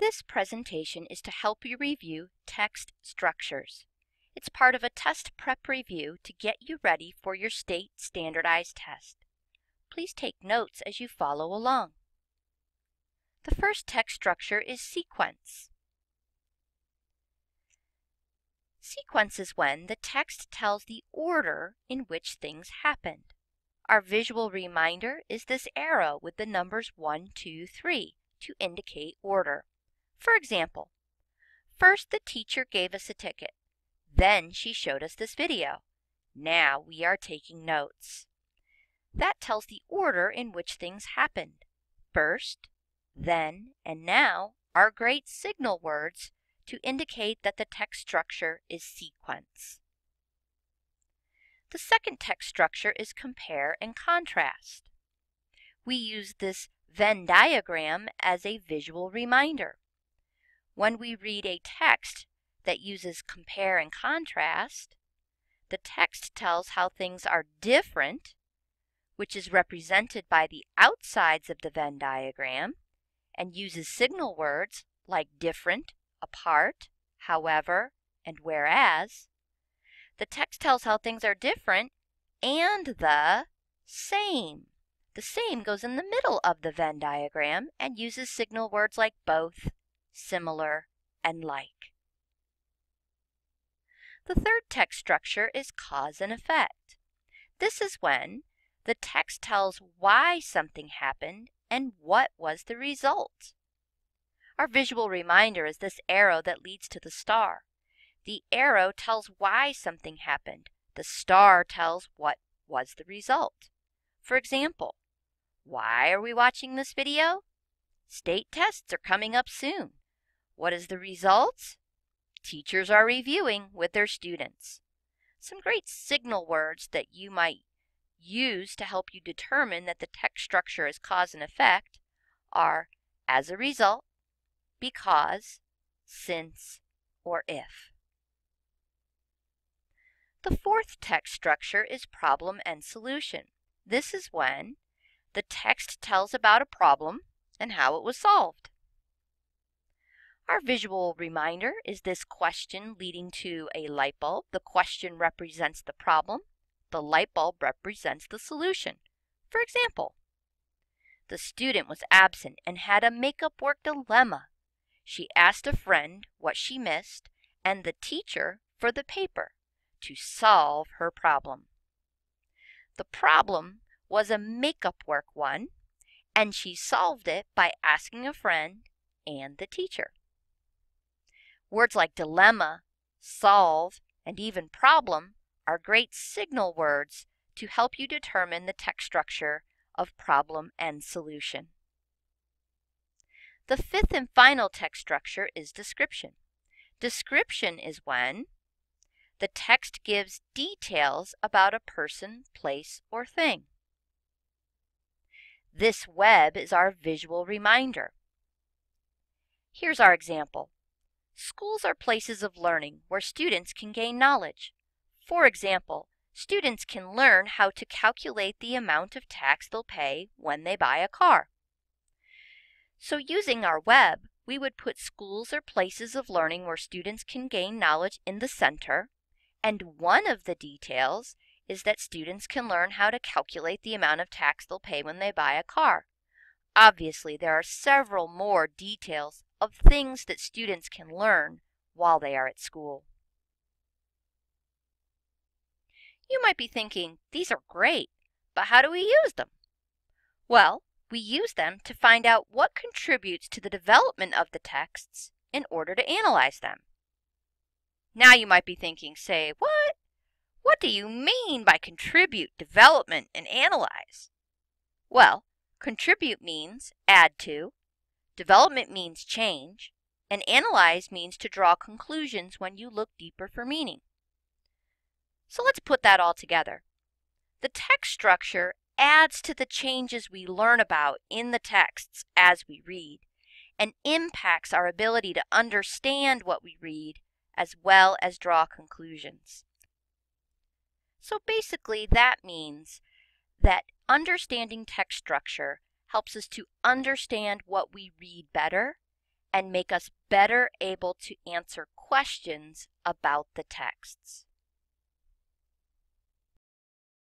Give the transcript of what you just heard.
This presentation is to help you review text structures. It's part of a test prep review to get you ready for your state standardized test. Please take notes as you follow along. The first text structure is sequence. Sequence is when the text tells the order in which things happened. Our visual reminder is this arrow with the numbers 1, 2, 3 to indicate order. For example, first the teacher gave us a ticket. Then she showed us this video. Now we are taking notes. That tells the order in which things happened. First, then, and now are great signal words to indicate that the text structure is sequence. The second text structure is compare and contrast. We use this Venn diagram as a visual reminder. When we read a text that uses compare and contrast, the text tells how things are different, which is represented by the outsides of the Venn diagram, and uses signal words like different, apart, however, and whereas. The text tells how things are different and the same. The same goes in the middle of the Venn diagram and uses signal words like both, similar, and like. The third text structure is cause and effect. This is when the text tells why something happened and what was the result. Our visual reminder is this arrow that leads to the star. The arrow tells why something happened. The star tells what was the result. For example, why are we watching this video? State tests are coming up soon. What is the result? Teachers are reviewing with their students. Some great signal words that you might use to help you determine that the text structure is cause and effect are as a result, because, since, or if. The fourth text structure is problem and solution. This is when the text tells about a problem and how it was solved. Our visual reminder is this question leading to a light bulb. The question represents the problem. The light bulb represents the solution. For example, the student was absent and had a makeup work dilemma. She asked a friend what she missed and the teacher for the paper to solve her problem. The problem was a makeup work one, and she solved it by asking a friend and the teacher. Words like dilemma, solve, and even problem are great signal words to help you determine the text structure of problem and solution. The fifth and final text structure is description. Description is when the text gives details about a person, place, or thing. This web is our visual reminder. Here's our example. Schools are places of learning where students can gain knowledge. For example, students can learn how to calculate the amount of tax they'll pay when they buy a car. So using our web, we would put schools or places of learning where students can gain knowledge in the center, and one of the details is that students can learn how to calculate the amount of tax they'll pay when they buy a car. Obviously, there are several more details of things that students can learn while they are at school. You might be thinking, these are great, but how do we use them? Well, we use them to find out what contributes to the development of the texts in order to analyze them. Now you might be thinking, say, what? What do you mean by contribute, development, and analyze? Well, contribute means add to, Development means change, and analyze means to draw conclusions when you look deeper for meaning. So let's put that all together. The text structure adds to the changes we learn about in the texts as we read and impacts our ability to understand what we read as well as draw conclusions. So basically that means that understanding text structure helps us to understand what we read better and make us better able to answer questions about the texts.